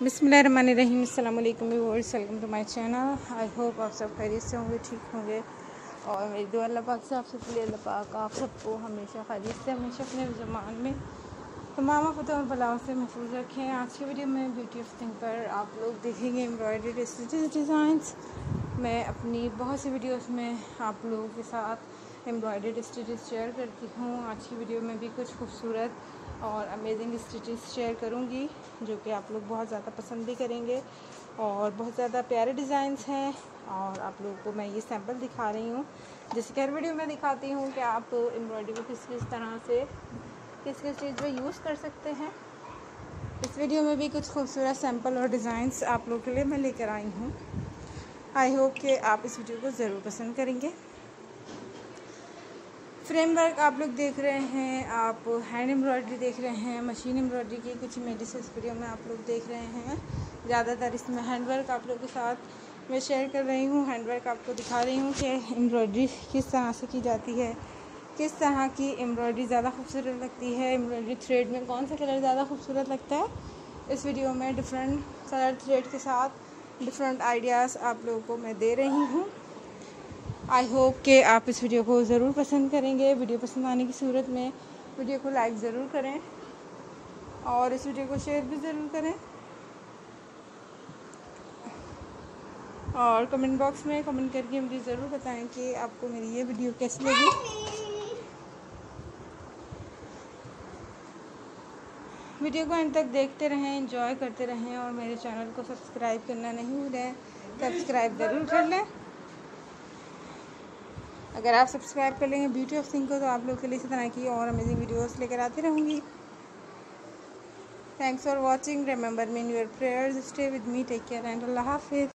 बिसमीम अल्लाम welcome to my channel. I hope आप सब खैरियत से होंगे, ठीक होंगे। और मेरी दुआ अल्लाह पाक से आप सबके लिए, अल्लाह पाक आप सबको हमेशा खैरियत से, हमेशा अपने ज़मान में तमाम फतह और बलाओं से महफूज रखें। आज की वीडियो में ब्यूटी ऑफ़ थिंग पर आप लोग देखेंगे एम्ब्रॉयडरी डिज़ाइंस मैं अपनी बहुत सी वीडियोस में आप लोगों के साथ एम्ब्रॉयडरी स्टिचेस शेयर करती हूँ। आज की वीडियो में भी कुछ खूबसूरत और अमेजिंग स्टिचेस शेयर करूँगी, जो कि आप लोग बहुत ज़्यादा पसंद भी करेंगे और बहुत ज़्यादा प्यारे डिज़ाइंस हैं और आप लोगों को मैं ये सैंपल दिखा रही हूँ। जैसे कि हर वीडियो में दिखाती हूँ कि आप एम्ब्रॉयडरी को किस किस तरह से, किस किस चीज़ में यूज़ कर सकते हैं। इस वीडियो में भी कुछ खूबसूरत सैंपल और डिज़ाइंस आप लोगों के लिए मैं लेकर आई हूँ। आई होप कि आप इस वीडियो को ज़रूर पसंद करेंगे। फ्रेम वर्क आप लोग देख रहे हैं, आप हैंड एम्ब्रॉयडरी देख रहे हैं, मशीन एम्ब्रॉयडरी की कुछ इस वीडियो में आप लोग देख रहे हैं। ज़्यादातर इसमें हैंड वर्क आप लोग के साथ मैं शेयर कर रही हूँ। हैंड वर्क आपको दिखा रही हूँ कि एम्ब्रॉयडरी किस तरह से की जाती है, किस तरह की एम्ब्रॉयडरी ज़्यादा खूबसूरत लगती है, एम्ब्रॉयडरी थ्रेड में कौन सा कलर ज़्यादा खूबसूरत लगता है। इस वीडियो में डिफरेंट कलर थ्रेड के साथ डिफरेंट आइडियाज़ आप लोगों को मैं दे रही हूँ। आई होप कि आप इस वीडियो को ज़रूर पसंद करेंगे। वीडियो पसंद आने की सूरत में वीडियो को लाइक ज़रूर करें और इस वीडियो को शेयर भी ज़रूर करें। और कमेंट बॉक्स में कमेंट करके मुझे ज़रूर बताएँ कि आपको मेरी ये वीडियो कैसी लगी। वीडियो को अंत तक देखते रहें एंजॉय करते रहें और मेरे चैनल को सब्सक्राइब करना नहीं भूलें। सब्सक्राइब ज़रूर कर लें। अगर आप सब्सक्राइब कर लेंगे ब्यूटी ऑफ़ सिंह को तो आप लोग के लिए इसी तरह की और अमेजिंग वीडियोस लेकर आती रहूँगी। Thanks for watching remember me in your prayers stay with me take care and अल्लाह हाफिज़